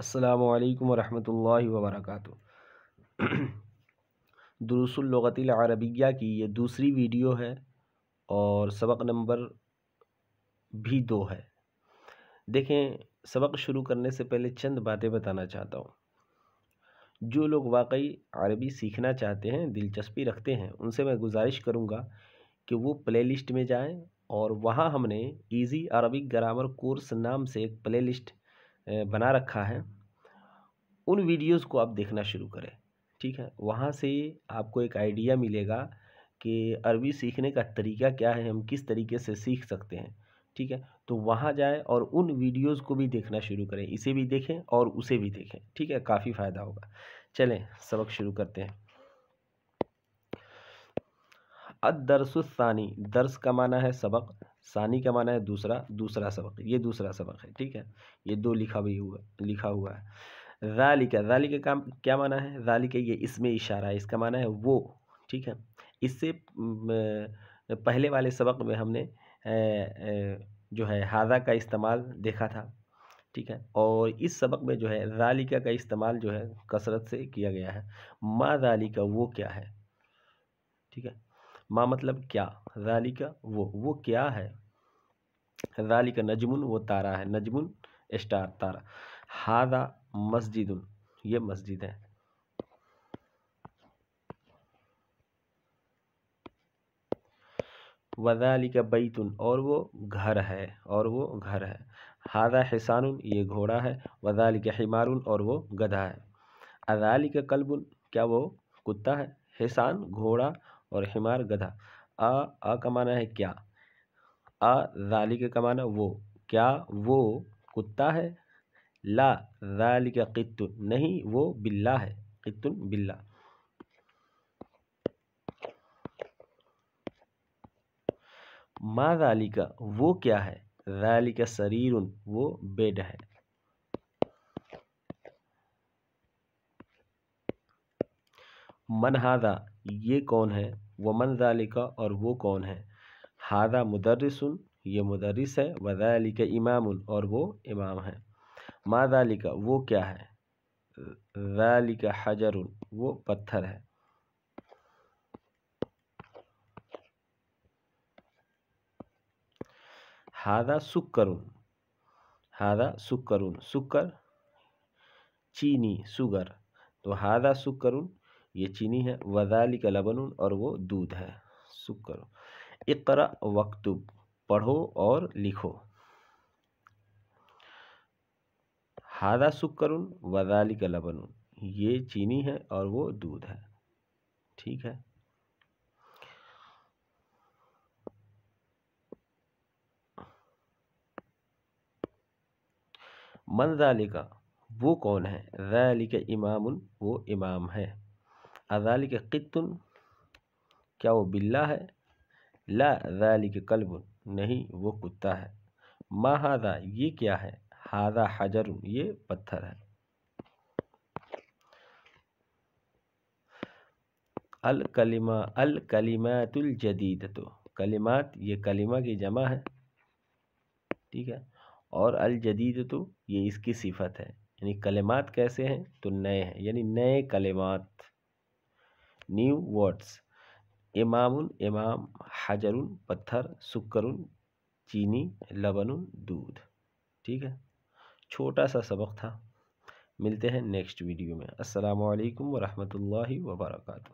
अस्सलामुअलैकुम वरहमतुल्लाहि वबरकातुह। दुरुसुल्लुगतिल अरबिया की ये दूसरी वीडियो है और सबक नंबर भी दो है। देखें, सबक शुरू करने से पहले चंद बातें बताना चाहता हूँ। जो लोग वाकई अरबी सीखना चाहते हैं, दिलचस्पी रखते हैं, उनसे मैं गुजारिश करूँगा कि वो प्लेलिस्ट में जाएँ और वहाँ हमने इजी अरबिक ग्रामर कोर्स नाम से एक प्लेलिस्ट बना रखा है, उन वीडियोस को आप देखना शुरू करें, ठीक है? वहाँ से आपको एक आइडिया मिलेगा कि अरबी सीखने का तरीका क्या है, हम किस तरीके से सीख सकते हैं, ठीक है? तो वहाँ जाएँ और उन वीडियोस को भी देखना शुरू करें, इसे भी देखें और उसे भी देखें, ठीक है? काफ़ी फ़ायदा होगा। चलें, सबक शुरू करते हैं। अदरसानी दर्स का माना है सबक, सानी का माना है दूसरा दूसरा सबक, ये दूसरा सबक है, ठीक है? ये दो लिखा भी हुआ, लिखा हुआ है। रालिका रालिका का क्या माना है? रालिका ये इसमें इशारा है, इसका माना है वो, ठीक है? इससे पहले वाले सबक में हमने जो है हादा का इस्तेमाल देखा था, ठीक है? और इस सबक में जो है रालिका का इस्तेमाल जो है कसरत से किया गया है। माँ रालिका वो क्या है? ठीक है? माँ मतलब क्या? रालिका वो वो क्या है? रालिका नजमुन, वो तारा है। नजमुन, स्टार, तारा। हादा मस्जिद ये मस्जिद है। वदालिका बैतुन, और वो घर है, और वो घर है। हादा हिसान ये घोड़ा है। वजाली वदालिका हिमारुन, और वो गधा है। अदालिका कल्बुन, क्या वो कुत्ता है? हिसान, घोड़ा और हिमार गधा। आ आ का माना है क्या? आ, जालिक का माना वो। क्या वो कुत्ता है? ला, जालिक कित्तुन। नहीं, वो बिल्ला है। कित्तुन बिल्ला। मा वो क्या है? जालिका शरीरुन वो बेड है। मन हादा ये कौन है? वमन जालिका और वो कौन है? हादा मुदर्रिसुन, ये मुदरस है। वजालिका इमामुन और वो इमाम है। मा जालिका, वो क्या है? जालिका हजरुन, वो पत्थर है। हादा सुक्करुन हादा सुक्करुन, सुक्कर, चीनी, सुगर। तो हादा सुक्करुन ये चीनी है। वजाली का लबन और वो दूध है। सुख शुक्र इकरा वक्तुब पढ़ो और लिखो। हादा शुक्रुन वजाली का लबन ये चीनी है और वो दूध है। ठीक है? मन का वो कौन है? रैलिक इमामुन, वो इमाम है। अजाली के कितुन क्या वो बिल्ला है? ला जाली के कल्ब, नहीं, वो कुत्ता है। मा हादा ये क्या है? हादा हजर ये पत्थर है। अल कलिमा, अल कलिमातुल जदीद तो कलिमात, ये कलिमा की जमा है। ठीक है? और अल जदीद तो ये इसकी सिफत है। यानी कलिमात कैसे हैं? तो नए हैं। यानी नए कलिमात। New words. इमामुन, इमाम, हजरुन, पत्थर सुक्रुन चीनी, लबनुन, दूध। ठीक है? छोटा सा सबक था। मिलते हैं नेक्स्ट वीडियो में। अस्सलाम वालेकुम वरहमतुल्लाहि वबरकातुहू।